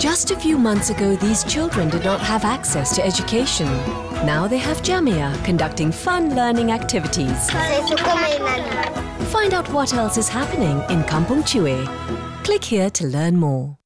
Just a few months ago, these children did not have access to education. Now they have Jameyah conducting fun learning activities. Find out what else is happening in Kampung Chuweh. Click here to learn more.